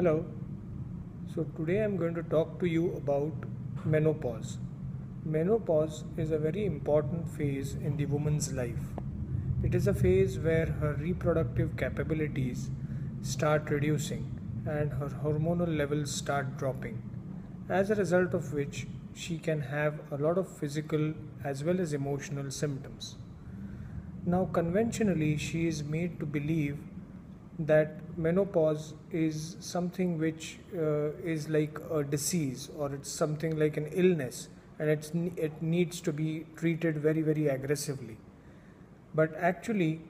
Hello. So today I'm going to talk to you about menopause. Menopause is a very important phase in the woman's life. It is a phase where her reproductive capabilities start reducing and her hormonal levels start dropping. As a result of which she can have a lot of physical as well as emotional symptoms. Now conventionally she is made to believe that menopause is something which uh, is like a disease or it's something like an illness and it's, it needs to be treated very very aggressively. But actually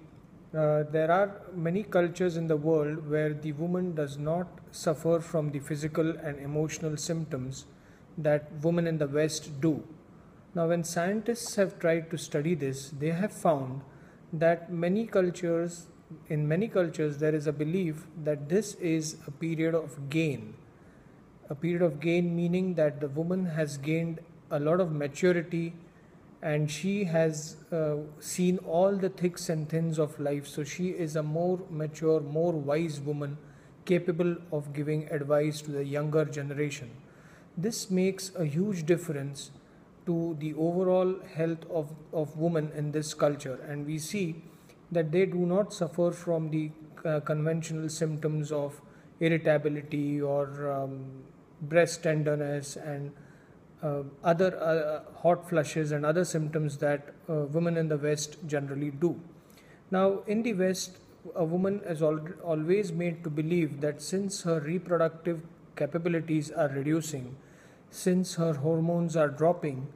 uh, there are many cultures in the world where the woman does not suffer from the physical and emotional symptoms that women in the west do. Now when scientists have tried to study this they have found that many cultures in many cultures there is a belief that this is a period of gain. A period of gain meaning that the woman has gained a lot of maturity and she has uh, seen all the thicks and thins of life. So she is a more mature more wise woman capable of giving advice to the younger generation. This makes a huge difference to the overall health of, of women in this culture. And we see that they do not suffer from the uh, conventional symptoms of irritability or um, breast tenderness and uh, other uh, hot flushes and other symptoms that uh, women in the West generally do. Now, in the West, a woman is al- always made to believe that since her reproductive capabilities are reducing, since her hormones are dropping,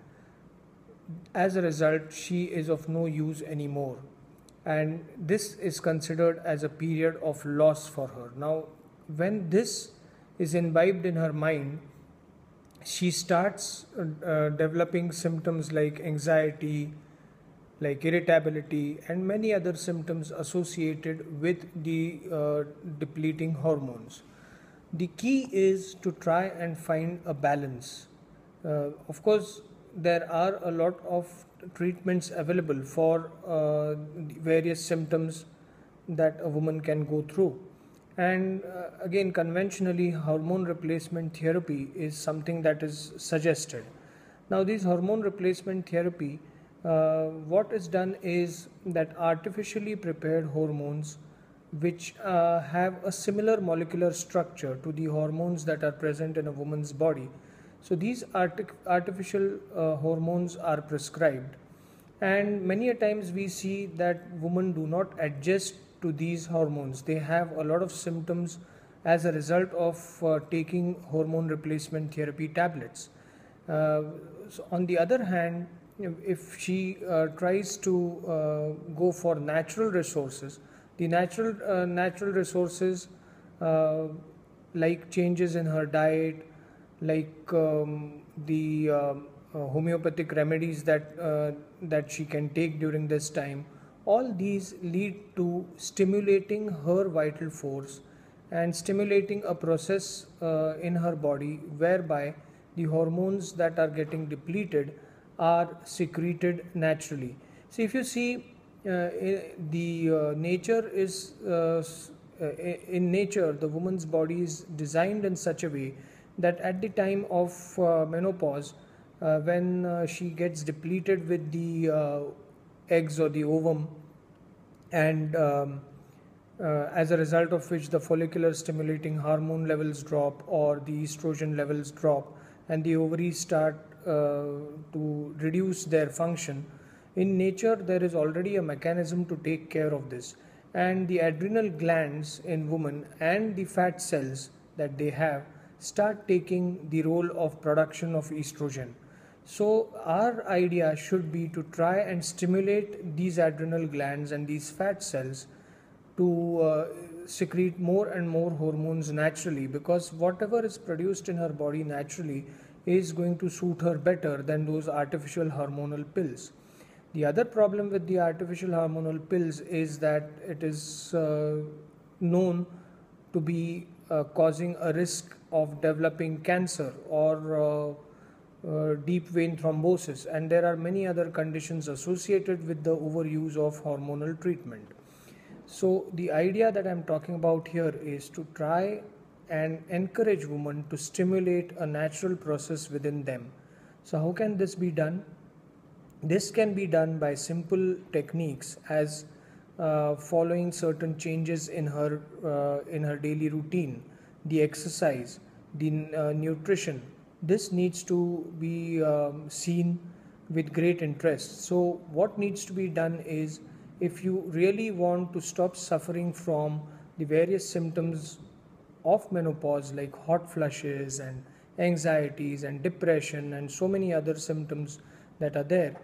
as a result, she is of no use anymore and this is considered as a period of loss for her. Now, when this is imbibed in her mind, she starts uh, developing symptoms like anxiety, like irritability, and many other symptoms associated with the uh, depleting hormones. The key is to try and find a balance. Uh, of course, there are a lot of treatments available for uh, various symptoms that a woman can go through. And uh, again, conventionally, hormone replacement therapy is something that is suggested. Now, this hormone replacement therapy, uh, what is done is that artificially prepared hormones which uh, have a similar molecular structure to the hormones that are present in a woman's body so these artic- artificial uh, hormones are prescribed, and many a times we see that women do not adjust to these hormones. They have a lot of symptoms as a result of uh, taking hormone replacement therapy tablets. Uh, so on the other hand, if she uh, tries to uh, go for natural resources, the natural uh, natural resources like changes in her diet, like um, the uh, uh, homeopathic remedies that uh, that she can take during this time all these lead to stimulating her vital force and stimulating a process uh, in her body whereby the hormones that are getting depleted are secreted naturally. So if you see uh, the uh, nature is in nature the woman's body is designed in such a way that at the time of uh, menopause, uh, when uh, she gets depleted with the eggs or the ovum, and um, uh, as a result of which the follicular stimulating hormone levels drop or the estrogen levels drop, and the ovaries start uh, to reduce their function. In nature, there is already a mechanism to take care of this, and the adrenal glands in women and the fat cells that they have start taking the role of production of estrogen. So, our idea should be to try and stimulate these adrenal glands and these fat cells to uh, secrete more and more hormones naturally because whatever is produced in her body naturally is going to suit her better than those artificial hormonal pills. The other problem with the artificial hormonal pills is that it is uh, known to be causing a risk of developing cancer or uh, uh, deep vein thrombosis, and there are many other conditions associated with the overuse of hormonal treatment. So, the idea that I'm talking about here is to try and encourage women to stimulate a natural process within them. So, how can this be done? This can be done by simple techniques as uh, following certain changes in her uh, in her daily routine, the exercise, the uh, nutrition. This needs to be um, seen with great interest. So, what needs to be done is if you really want to stop suffering from the various symptoms of menopause, like hot flushes and anxieties and depression, and so many other symptoms that are there,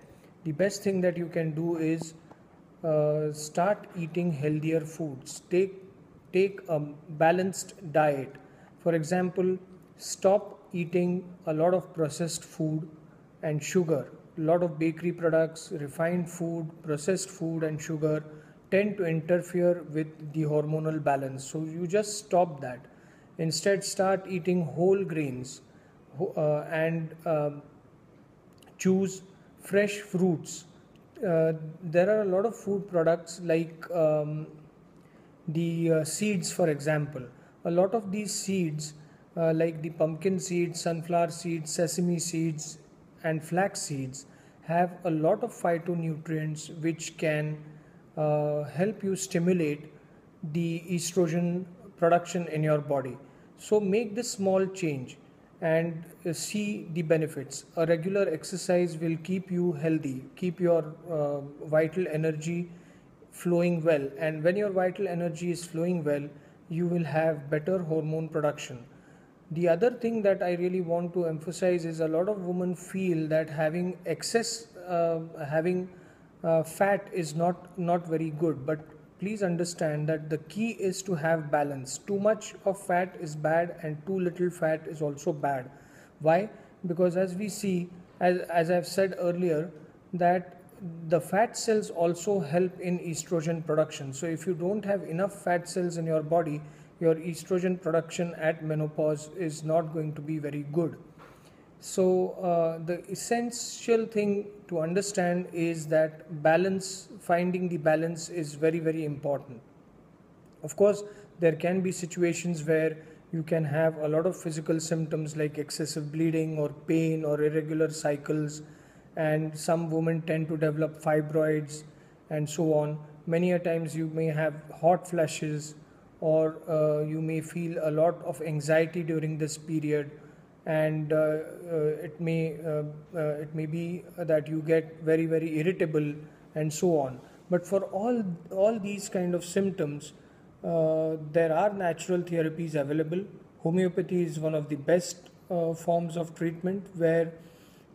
the best thing that you can do is uh, start eating healthier foods. Take take a balanced diet. For example, stop eating a lot of processed food and sugar a lot of bakery products, refined food, processed food, and sugar tend to interfere with the hormonal balance. So you just stop that. Instead, start eating whole grains uh, and uh, choose fresh fruits. Uh, there are a lot of food products like um, the uh, seeds, for example. A lot of these seeds, uh, like the pumpkin seeds, sunflower seeds, sesame seeds, and flax seeds have a lot of phytonutrients which can uh, help you stimulate the estrogen production in your body. So make this small change and see the benefits. A regular exercise will keep you healthy, keep your uh, vital energy flowing well, and when your vital energy is flowing well, you will have better hormone production. The other thing that I really want to emphasize is a lot of women feel that having excess, uh, having uh, fat is not not very good. But please understand that the key is to have balance. Too much of fat is bad, and too little fat is also bad. Why? Because as we see, as as I've said earlier, that the fat cells also help in estrogen production. So if you don't have enough fat cells in your body, your estrogen production at menopause is not going to be very good. So, uh, the essential thing to understand is that balance, finding the balance is very, very important. Of course, there can be situations where you can have a lot of physical symptoms like excessive bleeding or pain or irregular cycles, and some women tend to develop fibroids and so on. Many a times you may have hot flashes or uh, you may feel a lot of anxiety during this period and uh, uh, it may uh, it may be that you get very very irritable and so on but for all all these kind of symptoms there are natural therapies available homeopathy is one of the best forms of treatment where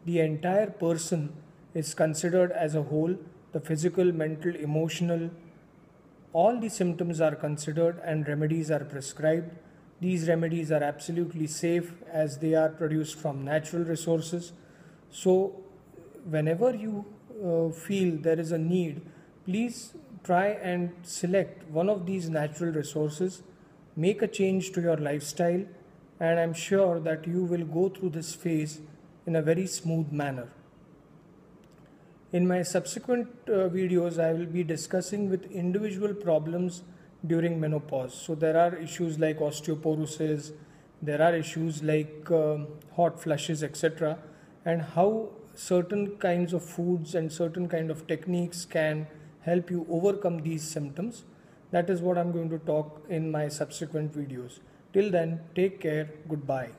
the entire person is considered as a whole the physical mental emotional all the symptoms are considered and remedies are prescribed. These remedies are absolutely safe as they are produced from natural resources. So, whenever you uh, feel there is a need, please try and select one of these natural resources, make a change to your lifestyle, and I'm sure that you will go through this phase in a very smooth manner. In my subsequent uh, videos, I will be discussing with individual problems during menopause. So there are issues like osteoporosis, there are issues like uh, hot flushes, etc., and how certain kinds of foods and certain kind of techniques can help you overcome these symptoms. That is what I'm going to talk in my subsequent videos. Till then, take care. Goodbye.